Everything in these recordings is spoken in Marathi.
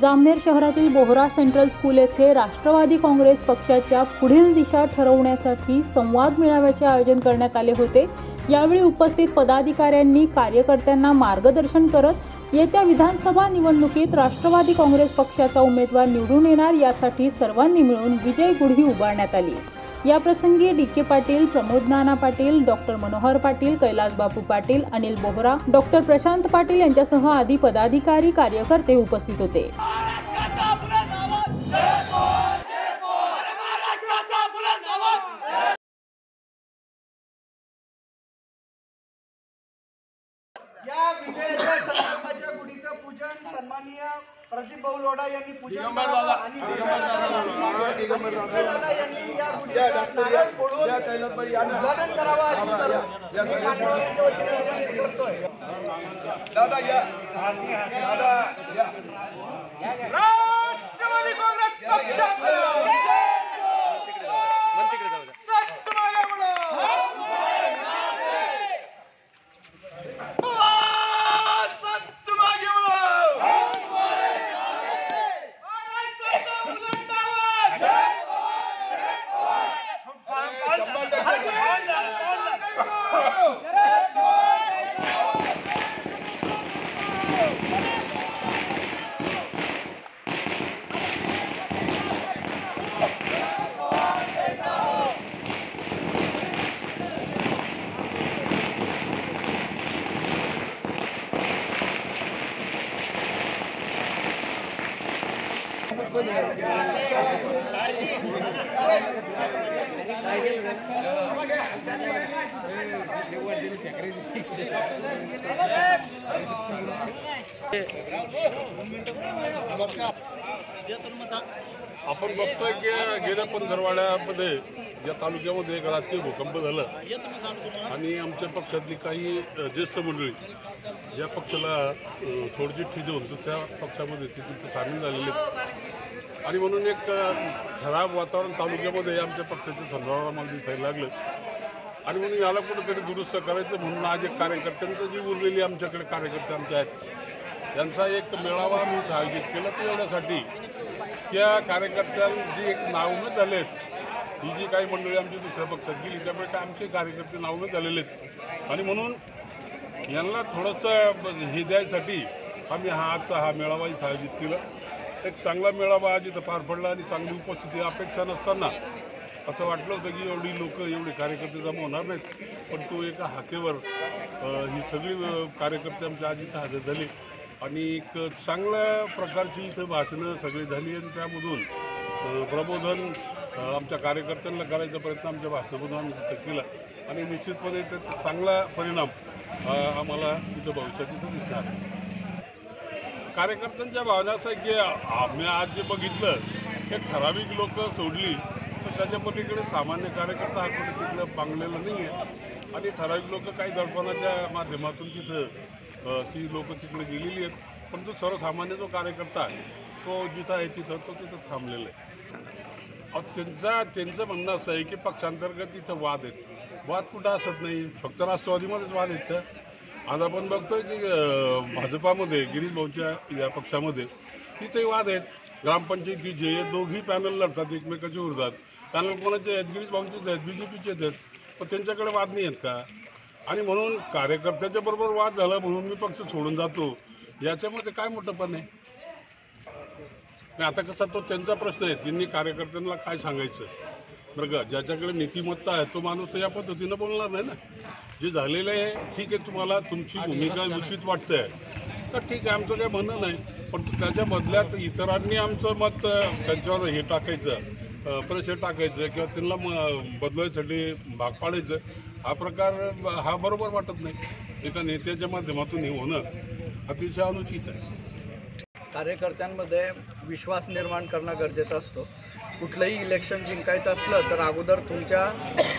जामनेर शहरातील बोहरा सेंट्रल स्कूल येथे राष्ट्रवादी काँग्रेस पक्षाच्या पुढील दिशा ठरवण्यासाठी संवाद मेळाव्याचे आयोजन करण्यात आले होते. यावेळी उपस्थित पदाधिकाऱ्यांनी कार्यकर्त्यांना मार्गदर्शन करत येत्या विधानसभा निवडणुकीत राष्ट्रवादी काँग्रेस पक्षाचा उमेदवार निवडून येणार यासाठी सर्वांनी मिळून विजय गुढी उभारण्यात आली. याप्रसंगी D K Patil Pramod Nana Patil doctor Manohar Patil Kailas Bapu Patil Anil Bohra doctor Prashant Patil यांच्यासह आदी पदाधिकारी कार्यकर्ते उपस्थित होते. या विजयाच्या पूजन सन्माननीय प्रदीप भाऊ लोढा यांनी पूजन करावं आणि दादा यांनी या गुढीचं नारळ फोडून उद्घाटन करावं अशी सर्व मी मान्यवरांच्या वतीने विनंती करतोय. राष्ट्रवादी काँग्रेस पक्षाचं! Whoa! Dia turun masak. आपण बघतोय की गेल्या पंधरवाड्यामध्ये या तालुक्यामध्ये एक राजकीय भूकंप झालं आणि आमच्या पक्षातली काही ज्येष्ठ मंडळी ज्या पक्षाला अ, सोडचिठ्ठी देऊन दुसऱ्या पक्षामध्ये ती तिथे सामील झालेली आणि म्हणून एक खराब वातावरण तालुक्यामध्ये आमच्या पक्षाच्या संदर्भाला मला दिसायला लागलं. आणि म्हणून याला कुठंतरी दुरुस्त करायचं म्हणून आज एक कार्यकर्त्यांचं जी उरलेली आमच्याकडे कार्यकर्ते आमचे आहेत. यांचा एक मेळावा मी आयोजित केला तो एवढ्यासाठी त्या कार्यकर्त्यांनी जी एक नावनं झालेत. ही जी काही मंडळी आमची दुसऱ्या पक्षात गेली त्यामुळे काय आमचे कार्यकर्ते नावनं झालेले आहेत. आणि म्हणून यांना थोडंसं हे द्यायसाठी आम्ही हा आजचा हा मेळावा इथं आयोजित केला. एक चांगला मेळावा आज इथं पार पडला आणि चांगली उपस्थिती अपेक्षा नसताना असं वाटलं होतं की एवढी लोक एवढे कार्यकर्ते जमा होणार नाहीत. पण तो एका हाकेवर ही सगळी कार्यकर्ते आमच्या आज इथं हजर झाले. आणि एक चांगल्या प्रकारची इथं भाषणं सगळी झाली आणि त्यामधून प्रबोधन आमच्या कार्यकर्त्यांना करायचा प्रयत्न आमच्या भाषणामधून आम्ही तिथं केला आणि निश्चितपणे त्याचा चांगला परिणाम आम्हाला तिथं भविष्यात तिथं दिसणार आहे. कार्यकर्त्यांच्या भावना असं की आम्ही आज जे बघितलं ते ठराविक लोक सोडली तर त्याच्या पलीकडे सामान्य कार्यकर्ता हा कोणी तिथलं पांगलेला नाही आहे आणि ठराविक लोक काही दडपणाच्या माध्यमातून तिथं ती लोक तिकडे गेलेली आहेत. पण तो सर्वसामान्य जो कार्यकर्ता आहे तो जिथं आहे तिथं तो तिथं थांबलेला आहे. अहो त्यांचा त्यांचं म्हणणं असं आहे की पक्षांतर्गत तिथं वाद आहेत. वाद कुठं असत नाही. फक्त राष्ट्रवादीमध्येच वाद आहेत का? आज आपण बघतोय की भाजपामध्ये गिरीश भाऊच्या या पक्षामध्ये तिथे वाद आहेत. ग्रामपंचायती जे दोघी पॅनल लढतात एकमेकाच्या विरोधात. पॅनल कोणाचे आहेत? गिरीश भाऊंचेच आहेत बी जे पीचेच आहेत. पण त्यांच्याकडे वाद नाही आहेत का? आणि म्हणून कार्यकर्त्याच्या बरोबर वाद झाला म्हणून मी पक्ष सोडून जातो. याच्यामध्ये काय मोठंपण आहे? नाही आता कसा तो त्यांचा प्रश्न आहे त्यांनी कार्यकर्त्यांना काय सांगायचं? बरं का ज्याच्याकडे नीतिमत्ता आहे तो माणूस तर या पद्धतीनं बोलणार नाही ना? जे झालेलं आहे ठीक आहे तुम्हाला तुमची भूमिका उचित वाटते. तर ठीक आहे आमचं काही म्हणणं नाही पण त्याच्या बदल्यात इतरांनी आमचं मत त्यांच्यावर हे टाकायचं प्रेशर टाकायचं किंवा त्यांना म बदलायसाठी भाग पाडायचं. हा प्रकार हा बरोबर वाटत नाही. एका नेत्याच्या माध्यमातून हे होणं अतिशय अनुचित आहे. कार्यकर्त्यांमध्ये विश्वास निर्माण करणं गरजेचं असतो. कुठलंही इलेक्शन जिंकायचं असलं तर अगोदर तुमच्या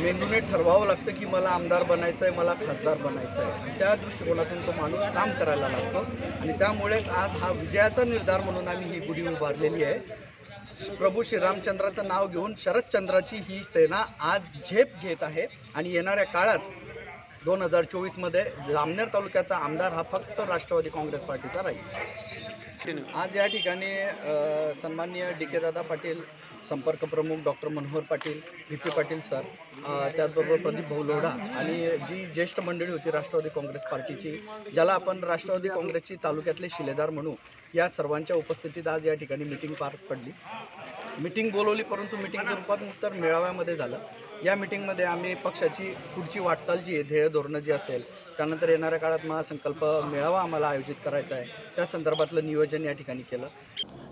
मेंदूने ठरवावं लागतं की मला आमदार बनायचं आहे मला खासदार बनायचं आहे त्या दृष्टिकोनातून तो माणूस काम करायला लागतो. आणि त्यामुळेच आज हा विजयाचा निर्धार म्हणून आम्ही ही गुढी उभारलेली आहे. प्रभू श्रीरामचंद्राचं नाव घेऊन शरदचंद्राची ही सेना आज झेप घेत आहे. आणि येणाऱ्या काळात दोन हजार चोवीसमध्ये जामनेर तालुक्याचा आमदार हा फक्त राष्ट्रवादी काँग्रेस पार्टीचा राहील. आज या ठिकाणी सन्माननीय डी के दादा पाटील संपर्क प्रमुख doctor Manohar Patil V P Patil sir त्याचबरोबर प्रदीप भाऊ लोढा आणि जी ज्येष्ठ मंडळी होती राष्ट्रवादी काँग्रेस पार्टीची ज्याला आपण राष्ट्रवादी काँग्रेसची तालुक्यातले शिलेदार म्हणू या सर्वांच्या उपस्थितीत आज या ठिकाणी मिटिंग पार पडली. मिटिंग बोलवली परंतु मिटिंगच्या रूपात उत्तर मेळाव्यामध्ये झालं. या मिटिंगमध्ये आम्ही पक्षाची पुढची वाटचाल जी आहे ध्येय धोरणं जी असेल त्यानंतर येणाऱ्या काळात महासंकल्प मेळावा आम्हाला आयोजित करायचा आहे. त्या संदर्भातलं नियोजन या ठिकाणी केलं.